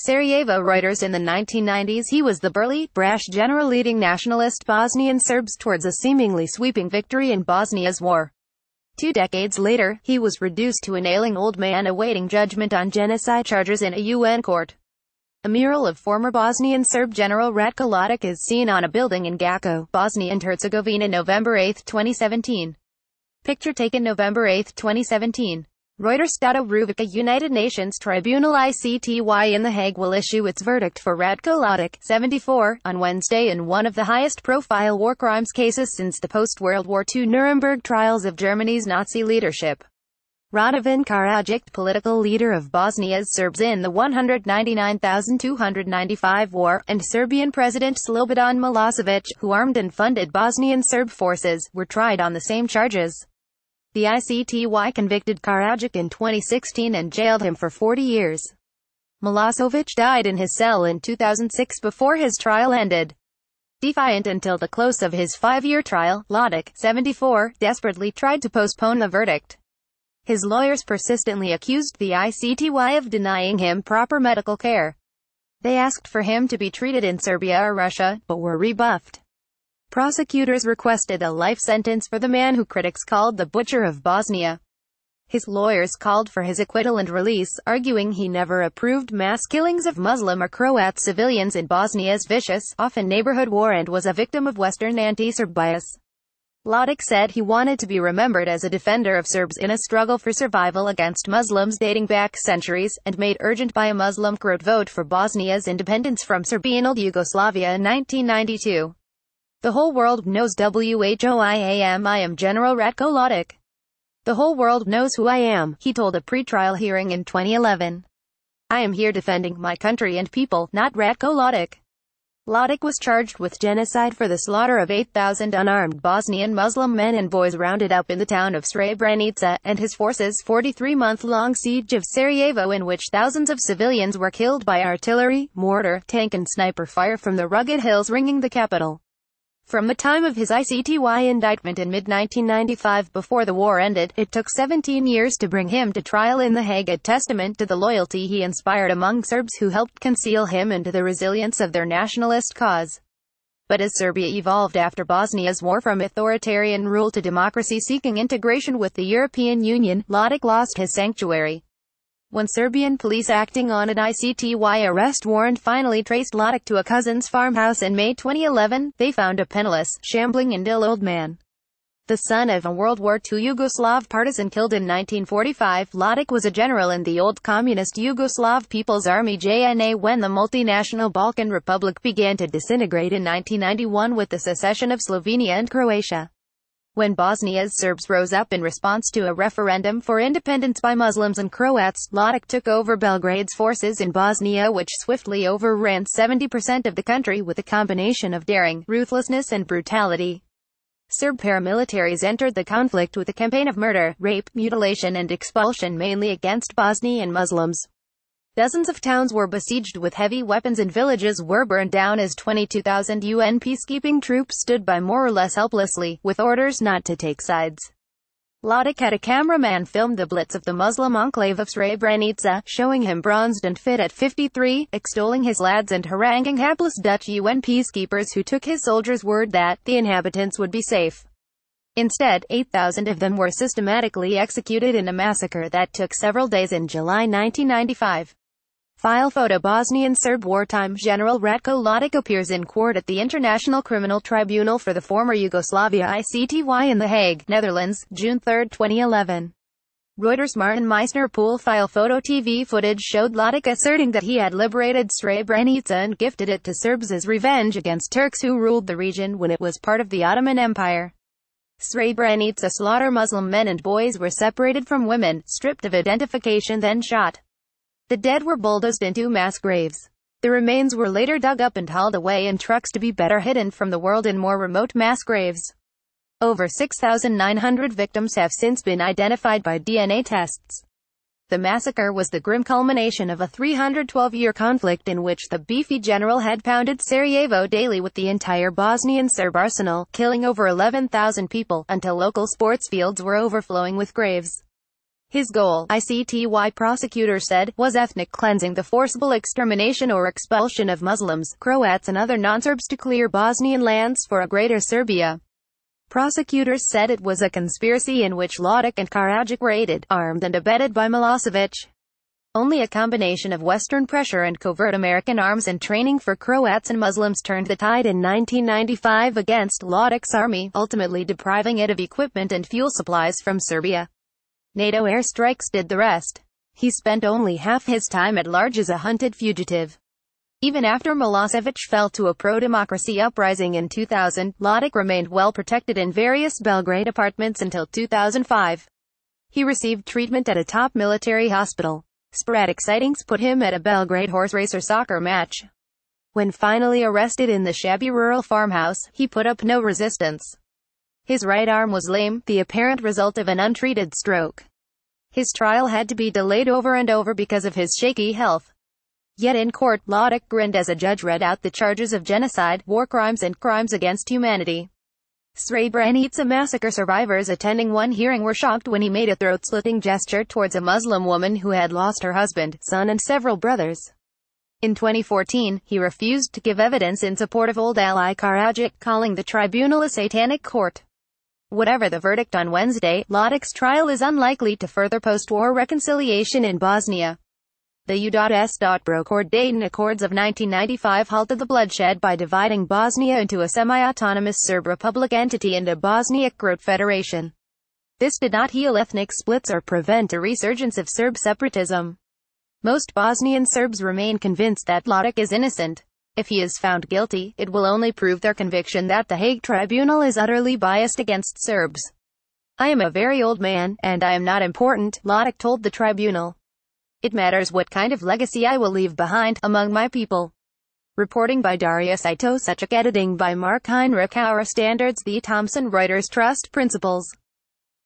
Sarajevo Reuters in the 1990s he was the burly, brash general leading nationalist Bosnian Serbs towards a seemingly sweeping victory in Bosnia's war. Two decades later, he was reduced to an ailing old man awaiting judgment on genocide charges in a UN court. A mural of former Bosnian Serb General Ratko Mladic is seen on a building in Gacko, Bosnia and Herzegovina November 8, 2017. Picture taken November 8, 2017. Reuters. Ruvica United Nations Tribunal ICTY in The Hague will issue its verdict for Ratko Mladic, 74, on Wednesday in one of the highest-profile war crimes cases since the post-World War II Nuremberg trials of Germany's Nazi leadership. Radovan Karadzic, political leader of Bosnia's Serbs in the 199,295 war, and Serbian President Slobodan Milosevic, who armed and funded Bosnian Serb forces, were tried on the same charges. The ICTY convicted Karadzic in 2016 and jailed him for 40 years. Milosevic died in his cell in 2006 before his trial ended. Defiant until the close of his five-year trial, Mladic, 74, desperately tried to postpone the verdict. His lawyers persistently accused the ICTY of denying him proper medical care. They asked for him to be treated in Serbia or Russia, but were rebuffed. Prosecutors requested a life sentence for the man who critics called the butcher of Bosnia. His lawyers called for his acquittal and release, arguing he never approved mass killings of Muslim or Croat civilians in Bosnia's vicious, often neighborhood war and was a victim of Western anti-Serb bias. Mladic said he wanted to be remembered as a defender of Serbs in a struggle for survival against Muslims dating back centuries, and made urgent by a Muslim Croat vote for Bosnia's independence from Serbian old Yugoslavia in 1992. The whole world knows WHOIAM I am General Ratko Mladic. The whole world knows who I am, he told a pre-trial hearing in 2011. I am here defending my country and people, not Ratko Mladic. Mladic was charged with genocide for the slaughter of 8,000 unarmed Bosnian Muslim men and boys rounded up in the town of Srebrenica, and his forces' 43-month-long siege of Sarajevo in which thousands of civilians were killed by artillery, mortar, tank and sniper fire from the rugged hills ringing the capital. From the time of his ICTY indictment in mid-1995 before the war ended, it took 17 years to bring him to trial in The Hague a testament to the loyalty he inspired among Serbs who helped conceal him and to the resilience of their nationalist cause. But as Serbia evolved after Bosnia's war from authoritarian rule to democracy seeking integration with the European Union, Mladic lost his sanctuary. When Serbian police acting on an ICTY arrest warrant finally traced Mladic to a cousin's farmhouse in May 2011, they found a penniless, shambling and ill old man. The son of a World War II Yugoslav partisan killed in 1945, Mladic was a general in the old communist Yugoslav People's Army JNA when the multinational Balkan Republic began to disintegrate in 1991 with the secession of Slovenia and Croatia. When Bosnia's Serbs rose up in response to a referendum for independence by Muslims and Croats, Mladic took over Belgrade's forces in Bosnia which swiftly overran 70% of the country with a combination of daring, ruthlessness and brutality. Serb paramilitaries entered the conflict with a campaign of murder, rape, mutilation and expulsion mainly against Bosnian Muslims. Dozens of towns were besieged with heavy weapons and villages were burned down as 22,000 UN peacekeeping troops stood by more or less helplessly, with orders not to take sides. Mladic had a cameraman film the blitz of the Muslim enclave of Srebrenica, showing him bronzed and fit at 53, extolling his lads and haranguing hapless Dutch UN peacekeepers who took his soldiers' word that the inhabitants would be safe. Instead, 8,000 of them were systematically executed in a massacre that took several days in July 1995. File photo. Bosnian Serb wartime. General Ratko Mladic appears in court at the International Criminal Tribunal for the former Yugoslavia ICTY in The Hague, Netherlands, June 3, 2011. Reuters. Martin Meissner. Pool file photo. TV footage showed Mladic asserting that he had liberated Srebrenica and gifted it to Serbs as revenge against Turks who ruled the region when it was part of the Ottoman Empire. Srebrenica. Slaughter. Muslim men and boys were separated from women, stripped of identification then shot. The dead were bulldozed into mass graves. The remains were later dug up and hauled away in trucks to be better hidden from the world in more remote mass graves. Over 6,900 victims have since been identified by DNA tests. The massacre was the grim culmination of a 312-year conflict in which the beefy general had pounded Sarajevo daily with the entire Bosnian Serb arsenal, killing over 11,000 people, until local sports fields were overflowing with graves. His goal, ICTY prosecutor said, was ethnic cleansing the forcible extermination or expulsion of Muslims, Croats and other non-Serbs to clear Bosnian lands for a greater Serbia. Prosecutors said it was a conspiracy in which Mladic and Karadzic were aided, armed and abetted by Milosevic. Only a combination of Western pressure and covert American arms and training for Croats and Muslims turned the tide in 1995 against Mladic's army, ultimately depriving it of equipment and fuel supplies from Serbia. NATO airstrikes did the rest. He spent only half his time at large as a hunted fugitive. Even after Milosevic fell to a pro-democracy uprising in 2000, Mladic remained well protected in various Belgrade apartments until 2005. He received treatment at a top military hospital. Sporadic sightings put him at a Belgrade horse racer soccer match. When finally arrested in the shabby rural farmhouse, he put up no resistance. His right arm was lame, the apparent result of an untreated stroke. His trial had to be delayed over and over because of his shaky health. Yet in court, Mladic grinned as a judge read out the charges of genocide, war crimes and crimes against humanity. Srebrenica massacre survivors attending one hearing were shocked when he made a throat-slitting gesture towards a Muslim woman who had lost her husband, son and several brothers. In 2014, he refused to give evidence in support of old ally Karadzic, calling the tribunal a satanic court. Whatever the verdict on Wednesday, Mladic's trial is unlikely to further post-war reconciliation in Bosnia. The U.S. Brokered Dayton Accords of 1995 halted the bloodshed by dividing Bosnia into a semi-autonomous Serb Republic entity and a Bosniak Croat Federation. This did not heal ethnic splits or prevent a resurgence of Serb separatism. Most Bosnian Serbs remain convinced that Mladic is innocent. If he is found guilty, it will only prove their conviction that the Hague Tribunal is utterly biased against Serbs. I am a very old man, and I am not important, Mladic told the tribunal. It matters what kind of legacy I will leave behind, among my people. Reporting by Daria Saito Editing by Mark Heinrich Our Standards The Thomson Reuters Trust Principles